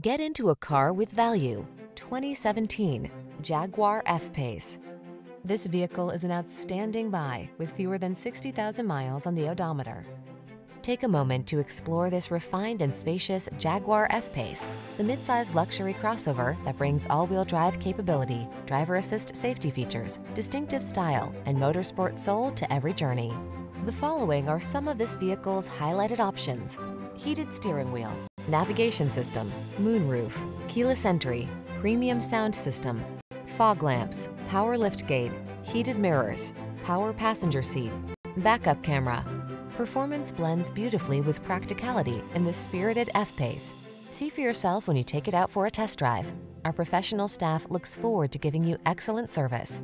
Get into a car with value. 2017 Jaguar F-Pace. This vehicle is an outstanding buy with fewer than 60,000 miles on the odometer. Take a moment to explore this refined and spacious Jaguar F-Pace, the midsize luxury crossover that brings all-wheel drive capability, driver assist safety features, distinctive style, and motorsport soul to every journey. The following are some of this vehicle's highlighted options. Heated steering wheel, navigation system, moonroof, keyless entry, premium sound system, fog lamps, power liftgate, heated mirrors, power passenger seat, backup camera. Performance blends beautifully with practicality in this spirited F-Pace. See for yourself when you take it out for a test drive. Our professional staff looks forward to giving you excellent service.